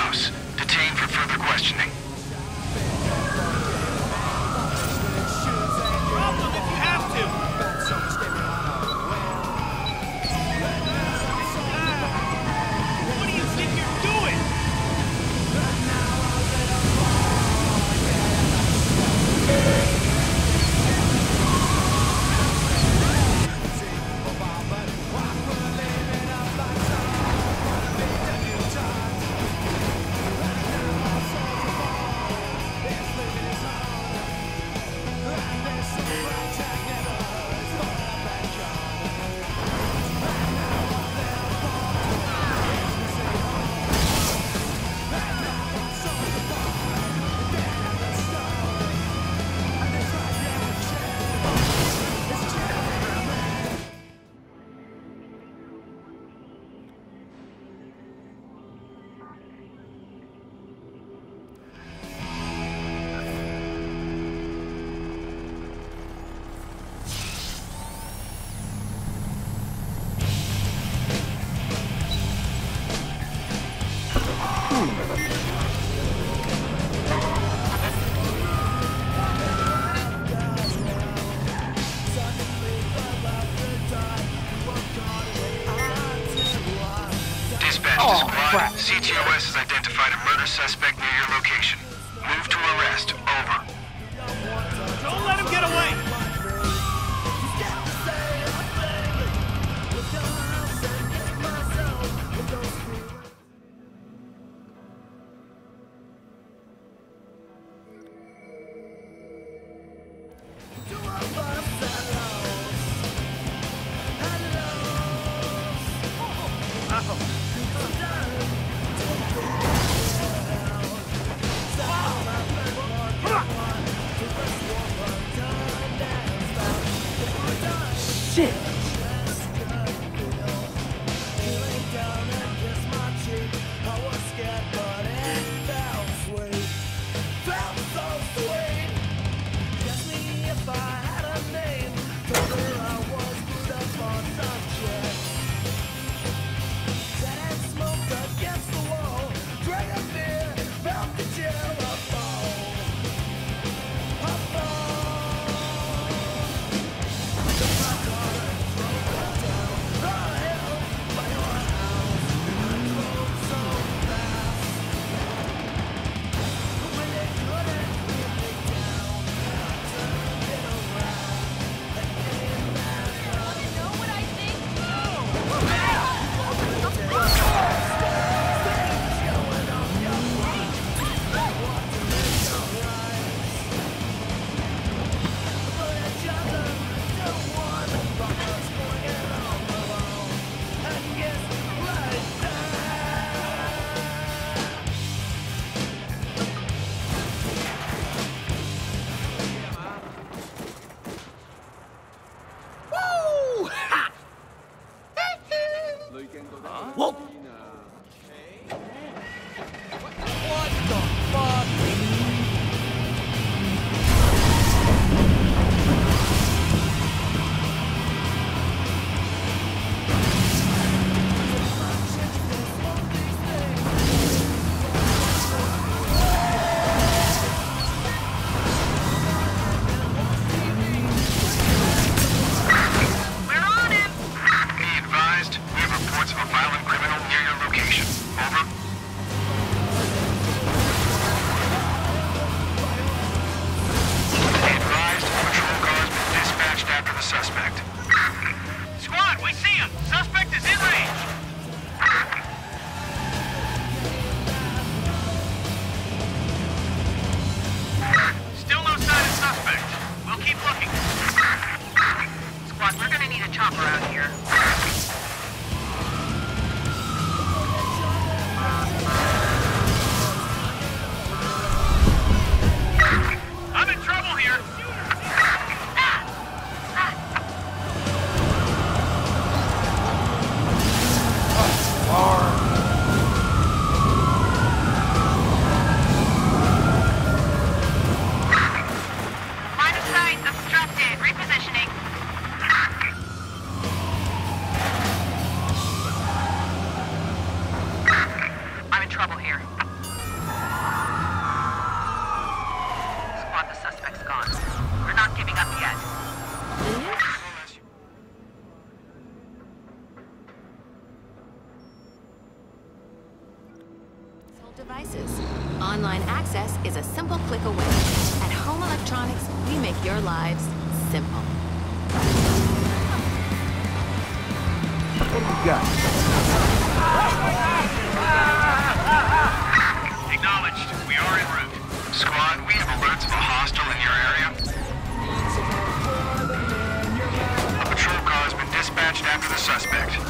spouse. Detained for further questioning. shit! devices. Online access is a simple click away. At Home Electronics, we make your lives simple. What do you got? Acknowledged. We are en route. Squad, we have alerts of a hostile in your area. A patrol car has been dispatched after the suspect.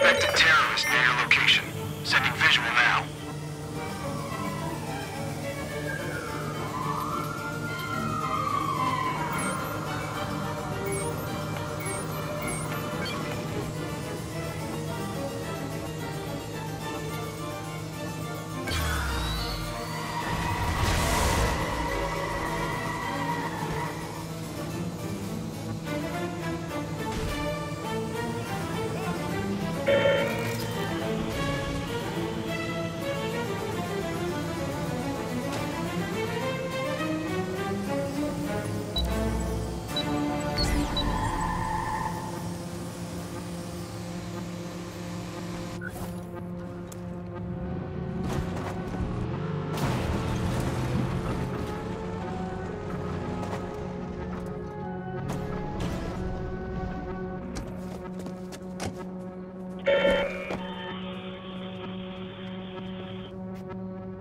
suspected terrorist.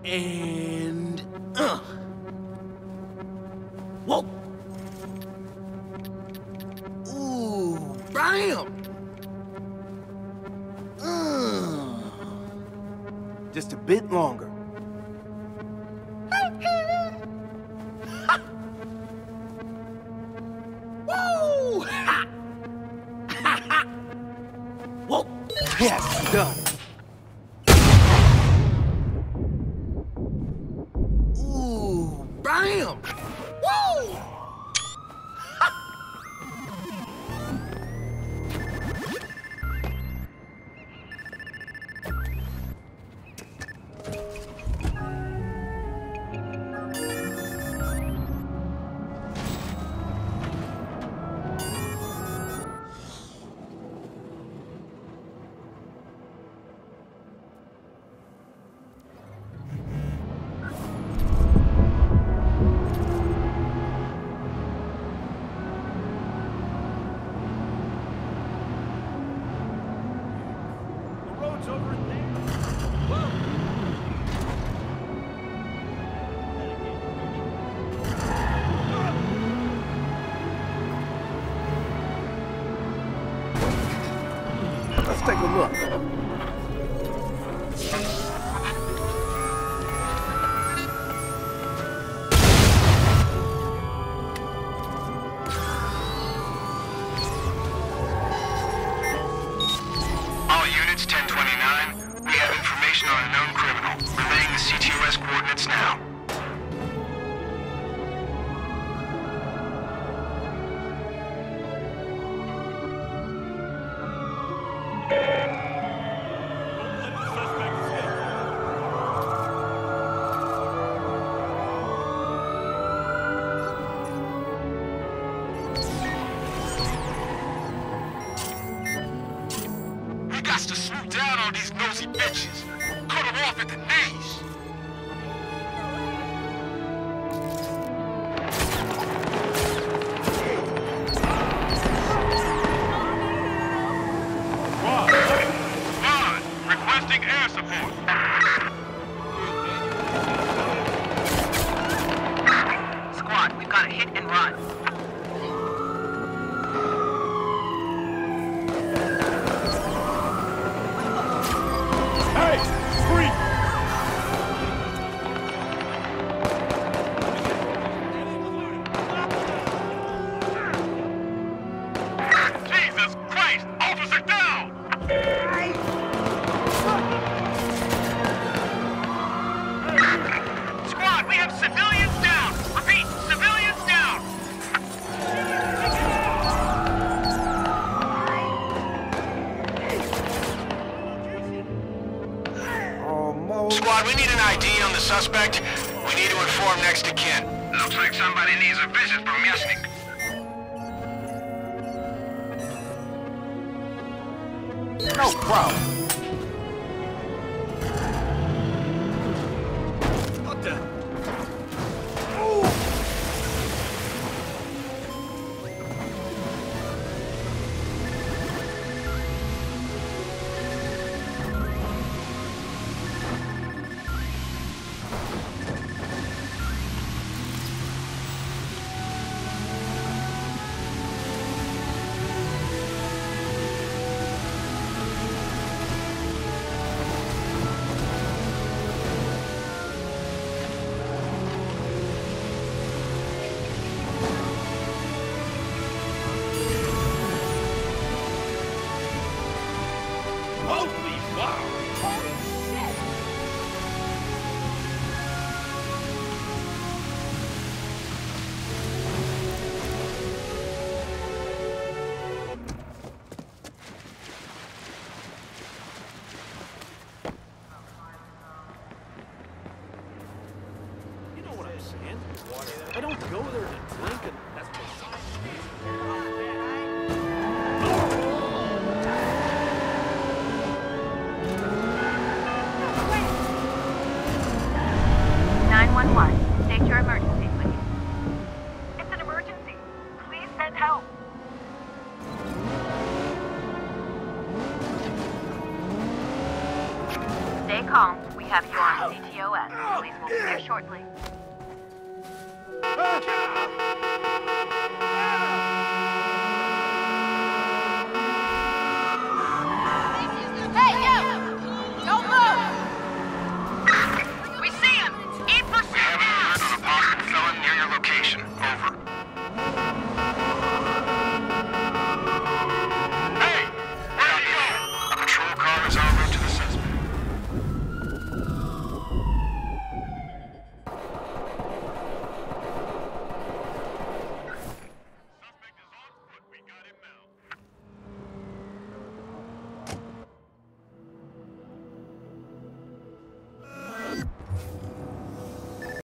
And. Uh. Whoa! Ooh, bam! Uh. Just a bit longer. Bam! Woo! CTOS coordinates now. We got to slow down on these nosy bitches. Cut them off at the knees. Squad, we need an ID on the suspect. We need to inform next to kin. Looks like somebody needs a visit from Yasnik. No problem. One. State